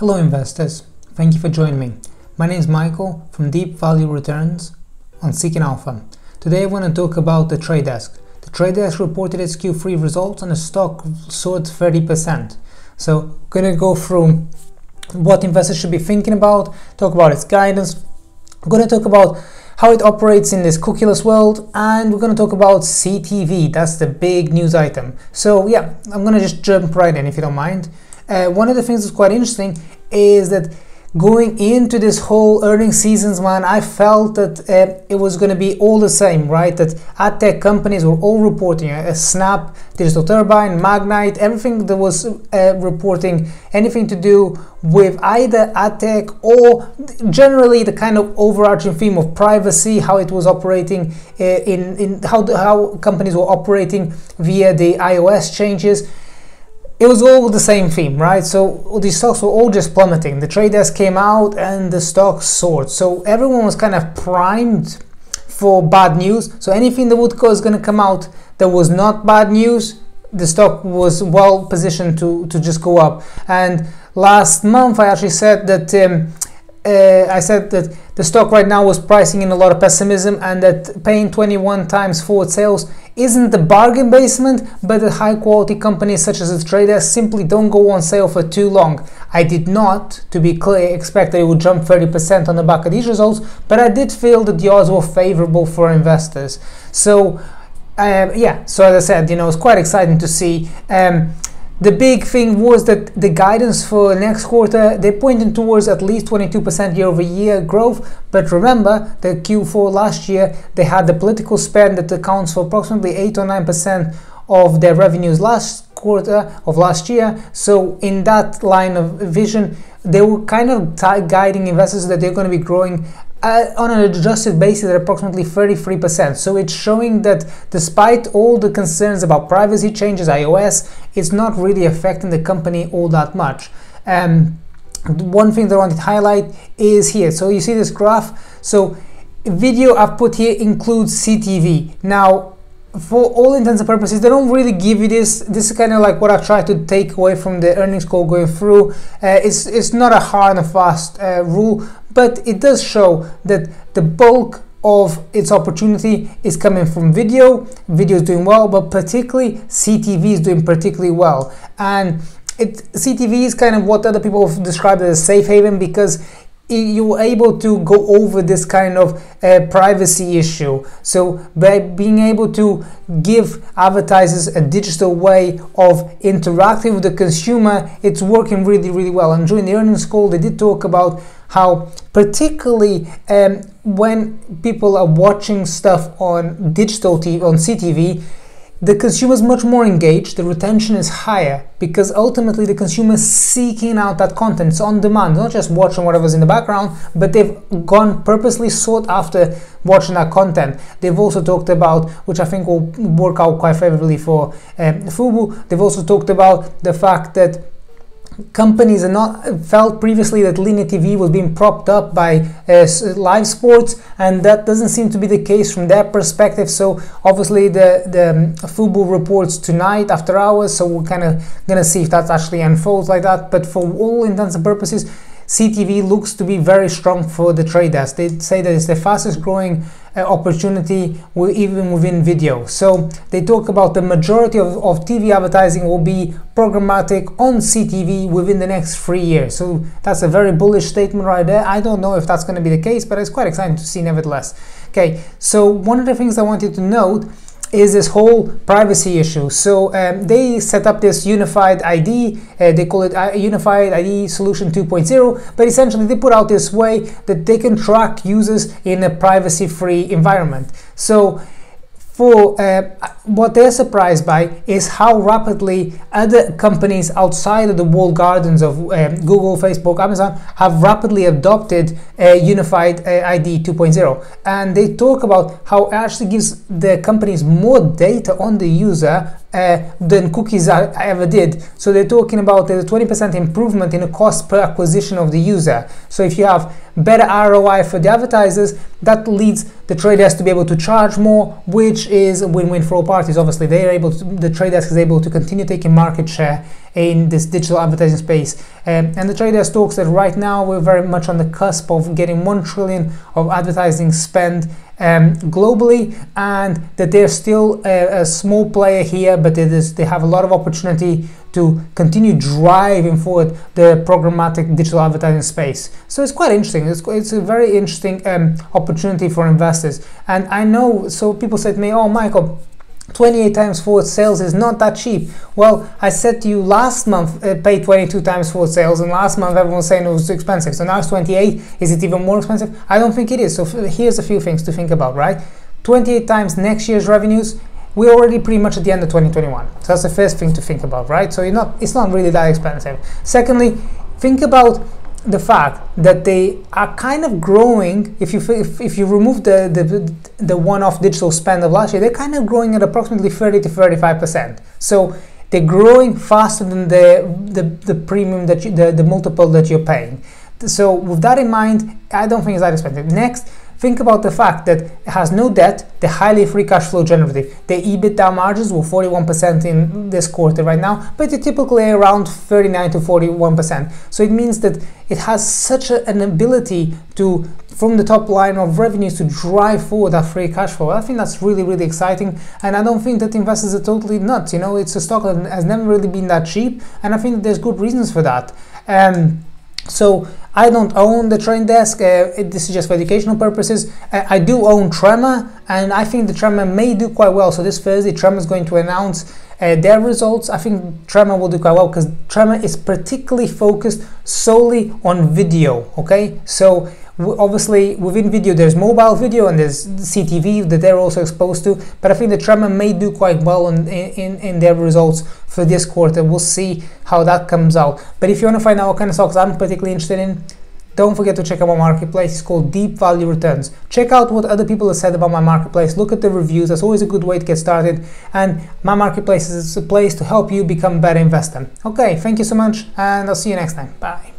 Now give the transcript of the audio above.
Hello investors, thank you for joining me. My name is Michael from Deep Value Returns on Seeking Alpha. Today I want to talk about the Trade Desk. The Trade Desk reported its Q3 results and the stock soared 30%. So gonna go through what investors should be thinking about, talk about its guidance, I'm gonna talk about how it operates in this cookieless world, and we're going to talk about CTV. That's the big news item. So yeah, I'm going to just jump right in if you don't mind. Uh, one of the things that's quite interesting is that going into this whole earning seasons, man, I felt that uh, it was going to be all the same, right? That ad tech companies were all reporting uh, Snap, Digital Turbine, Magnite, everything that was uh, reporting anything to do with either ad tech or generally the kind of overarching theme of privacy, how it was operating uh, in, in how, how companies were operating via the iOS changes it was all the same theme, right? So all these stocks were all just plummeting. The trade desk came out and the stocks soared. So everyone was kind of primed for bad news. So anything that would is going to come out that was not bad news, the stock was well positioned to, to just go up. And last month I actually said that um, uh, I said that the stock right now was pricing in a lot of pessimism and that paying 21 times forward sales isn't the bargain basement, but the high quality companies such as the simply don't go on sale for too long. I did not, to be clear, expect that it would jump 30% on the back of these results, but I did feel that the odds were favorable for investors. So, uh, yeah, so as I said, you know, it's quite exciting to see. Um, the big thing was that the guidance for next quarter, they're pointing towards at least 22% year over year growth. But remember the Q4 last year, they had the political spend that accounts for approximately 8 or 9% of their revenues last quarter of last year. So in that line of vision, they were kind of guiding investors that they're going to be growing uh, on an adjusted basis at approximately 33%. So it's showing that despite all the concerns about privacy changes, iOS, it's not really affecting the company all that much. Um, one thing that I wanted to highlight is here. So you see this graph. So video I've put here includes CTV. Now, for all intents and purposes, they don't really give you this. This is kind of like what I try to take away from the earnings call going through. Uh, it's it's not a hard and fast uh, rule, but it does show that the bulk of its opportunity is coming from video. Video is doing well, but particularly CTV is doing particularly well. And it, CTV is kind of what other people have described as a safe haven because you were able to go over this kind of uh, privacy issue. So by being able to give advertisers a digital way of interacting with the consumer, it's working really, really well. And during the earnings call, they did talk about how particularly um, when people are watching stuff on digital TV, on CTV, the consumer is much more engaged, the retention is higher because ultimately the consumer is seeking out that content. It's on demand, not just watching whatever's in the background, but they've gone purposely sought after watching that content. They've also talked about, which I think will work out quite favorably for um, Fubo, they've also talked about the fact that companies are not felt previously that linear TV was being propped up by uh, live sports, and that doesn't seem to be the case from their perspective. So obviously the the um, Fubo reports tonight after hours, so we're kind of gonna see if that actually unfolds like that. But for all intents and purposes, CTV looks to be very strong for the trade desk. They say that it's the fastest growing uh, opportunity even within video. So they talk about the majority of, of TV advertising will be programmatic on CTV within the next three years. So that's a very bullish statement right there. I don't know if that's going to be the case, but it's quite exciting to see nevertheless. Okay, so one of the things I wanted to note is this whole privacy issue. So um, they set up this unified ID, uh, they call it uh, Unified ID Solution 2.0, but essentially they put out this way that they can track users in a privacy-free environment. So uh, what they're surprised by is how rapidly other companies outside of the walled gardens of um, Google, Facebook, Amazon have rapidly adopted a unified uh, ID 2.0. And they talk about how it actually gives the companies more data on the user uh, than cookies I, ever did. So they're talking about a 20% improvement in the cost per acquisition of the user. So if you have better ROI for the advertisers, that leads the trade desk to be able to charge more, which is a win-win for all parties. Obviously, they're able to, the trade desk is able to continue taking market share in this digital advertising space. Um, and the trade desk talks that right now we're very much on the cusp of getting one trillion of advertising spend um, globally, and that they're still a, a, small player here, but it is, they have a lot of opportunity to continue driving forward the programmatic digital advertising space. So it's quite interesting. It's, it's a very interesting um, opportunity for investors. And I know, so people said to me, oh, Michael, 28 times forward sales is not that cheap. Well, I said to you last month, uh, pay 22 times forward sales, and last month everyone was saying it was too expensive. So now it's 28. Is it even more expensive? I don't think it is. So here's a few things to think about, right? 28 times next year's revenues we're already pretty much at the end of 2021. So that's the first thing to think about, right? So not, it's not really that expensive. Secondly, think about the fact that they are kind of growing. If you if, if you remove the the, the one-off digital spend of last year, they're kind of growing at approximately 30 to 35 percent. So they're growing faster than the the, the premium that you, the the multiple that you're paying. So with that in mind, I don't think it's that expensive. Next, Think about the fact that it has no debt, the highly free cash flow generative. The EBITDA margins were 41% in this quarter right now, but it's typically around 39 to 41%. So it means that it has such a, an ability to, from the top line of revenues, to drive forward that free cash flow. I think that's really, really exciting. And I don't think that investors are totally nuts. You know, it's a stock that has never really been that cheap. And I think there's good reasons for that. Um, so I don't own the Trade Desk. Uh, this is just for educational purposes. Uh, I do own Tremor, and I think the Tremor may do quite well. So this Thursday, Tremor is going to announce uh, their results. I think Tremor will do quite well because Tremor is particularly focused solely on video. Okay, so obviously within video there's mobile video and there's CTV that they're also exposed to but I think the Tremor may do quite well in, in, in their results for this quarter. We'll see how that comes out. But if you want to find out what kind of stocks I'm particularly interested in don't forget to check out my marketplace. It's called deep value returns. Check out what other people have said about my marketplace. Look at the reviews. That's always a good way to get started. And my marketplace is a place to help you become a better investor. Okay thank you so much and I'll see you next time. Bye